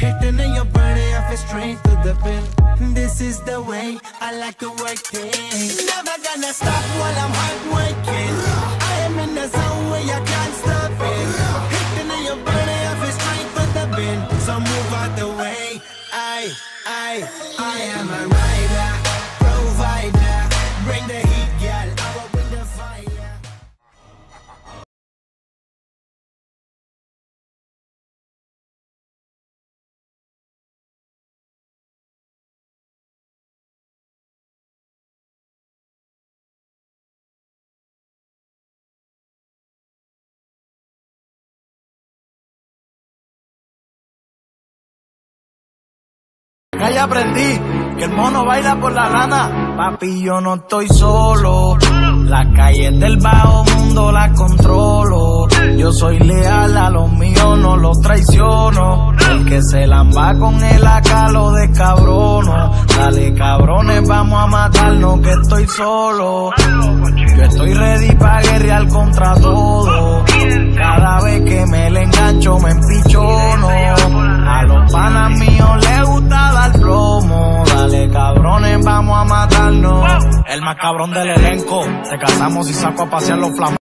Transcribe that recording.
Hitting in your body, I feel straight to the pin. This is the way I like to work things. Never gonna stop while I'm hard working. I am in the zone where you can't stop it. Hitting in your body, I feel straight to the bin. So move out the way. I, I, I am a Ya aprendí que el mono baila por la lana. Papi, yo no estoy solo. Las calles del bajo mundo las controlo. Yo soy leal a los míos, no los traiciono. El que se lamba con el acá lo descabrono. Dale cabrones, vamos a matarnos que estoy solo. Yo estoy ready para más cabrón del elenco. Te casamos y saco a pasear los flamencos.